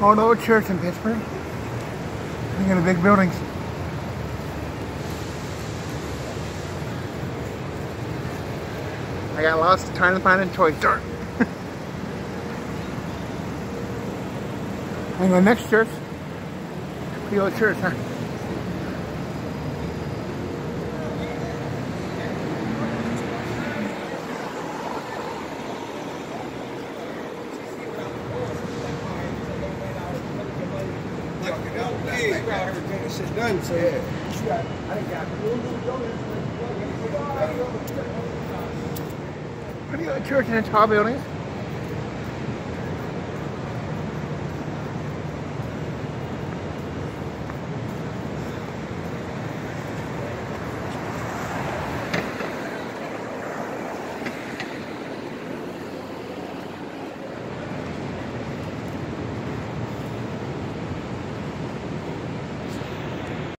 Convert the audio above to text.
Old old church in Pittsburgh. Look at the big buildings. I got lost trying to find a toy store. and the next church. the old church, huh? Done, so Pretty old church in the tall buildings.